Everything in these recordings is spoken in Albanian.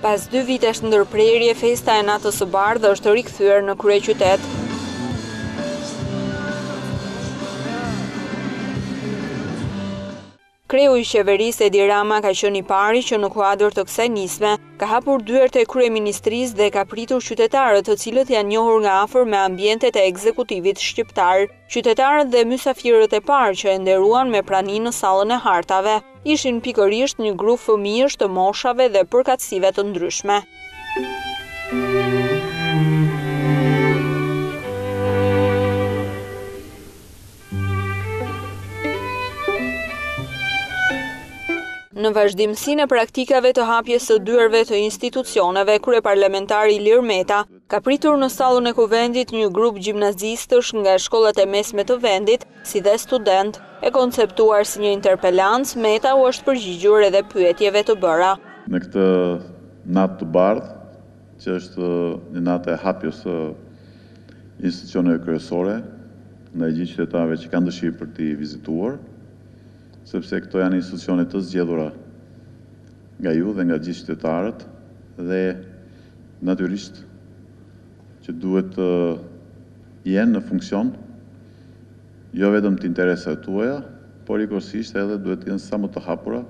Pas dy vitesh ndërprerje, festa e natës së bardhë është rikthyer në kryeqytet. Kreu i qeverisë Edi Rama ka qenë i pari që në kuadër të kësaj nisme ka hapur dyert e kryeministrisë dhe ka pritur qytetarët të cilët janë njohur nga afër me ambientet e ekzekutivit shqiptar. Qytetarët dhe mysafirët e parë që e nderuan me praninë në Sallën e Hartave, ishin pikërisht një grup fëmijësh të moshave dhe përkatësive të ndryshme. Në vazhdimësinë e praktikave të hapjes së dyerve të institucioneve, kryeparlamentari Ilir Meta Ka pritur në sallën e Kuvendit një grup gjimnazistësh nga shkollat e mesme të vendit, si dhe studentë. E konceptuar si një interpelancë, Meta u është përgjigjur edhe pyetjeve të bëra. Në këtë natë të bardhë, që është një natë e hapjes së institucioneve kryesore, ndaj gjithë qytetarëve që kanë dëshirë për t'i vizituar, sepse këto janë institucione të zgjedhura nga ju dhe nga gjithë qytetarët dhe, Natyrisht që duhet të jenë në funksion jo vetëm të interesave tuaja, por njëkohësisht edhe duhet të jenë sa më të hapura.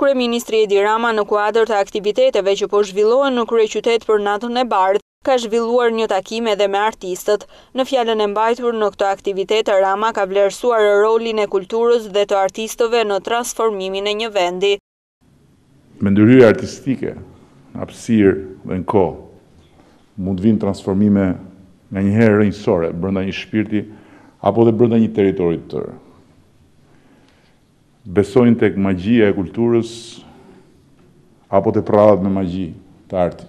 Kryeministri Edi Rama në kuadër të aktiviteteve që po zhvillohen në kryeqytet për Natën e Bardhë, ka zhvilluar një takim edhe me artistët. Në fjalën e mbajtur në këtë aktivitet, Rama ka vlerësuar rolin e kulturës dhe të artistëve në transformimin e një vendi. Me ndërhyrje artistike, në hapësirë dhe në kohë, mund të vijnë transformime nganjëherë rrënjësore brenda një shpirti apo dhe brenda një territori të tërë. Besojnë tek magjia e kulturës apo te prallat me magji të artit.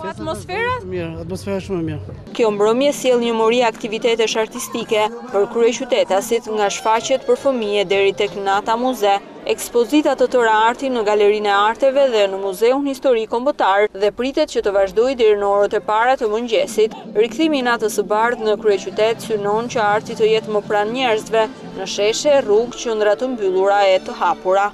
Po atmosfera? Mirë, atmosfera shumë e mirë. Kjo mbrëmje sjell një mori aktivitetesh artistike për kryeqytetasit nga shfaqjet për fëmijë deri tek nata muze, ekspozita të tëra arti në Galerinë e Arteve dhe në Muzeun Historik Kombëtar dhe pritet që të vazhdojë deri në orët e para të mëngjesit. Rikthimi i natës së bardhë në kryeqytet synon që arti të jetë më pranë njerëzve, në sheshe, rrugë, qendra të mbyllura e të hapura.